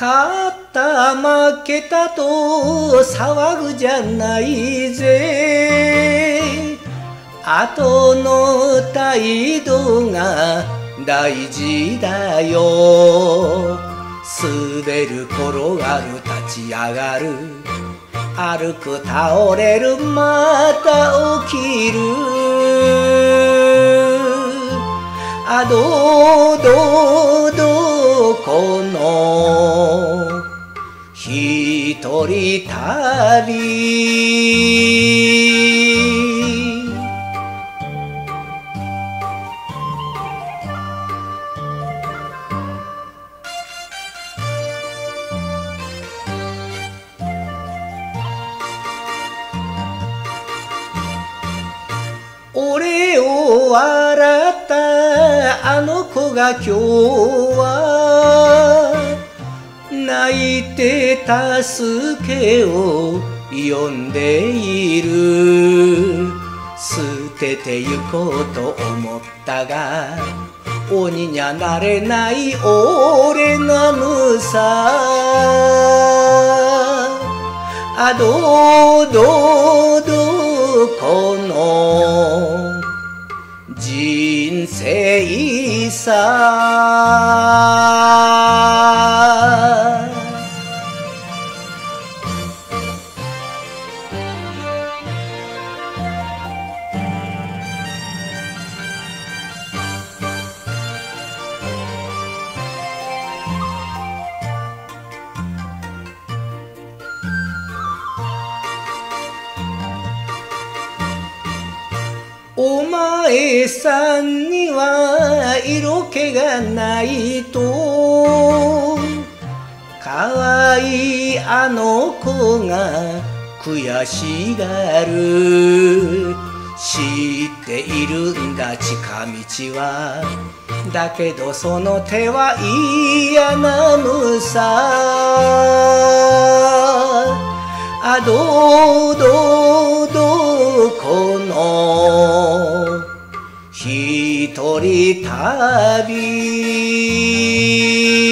勝った負けたと騒ぐじゃないぜ。後の態度が大事だよ。滑る転がる立ち上がる。歩く倒れるまた起きる。あどうどどこの一人旅俺を笑ったあの子が今日は泣いて助けを呼んでいる。捨てて行こうと思ったが鬼にゃなれない俺なのさ。あどうどうどこの人生さお前さんには色気がないと。可愛いあの子が悔しがる。知っているんだ近道は。だけどその手は嫌なのさ。あどうどうどうこの一人旅。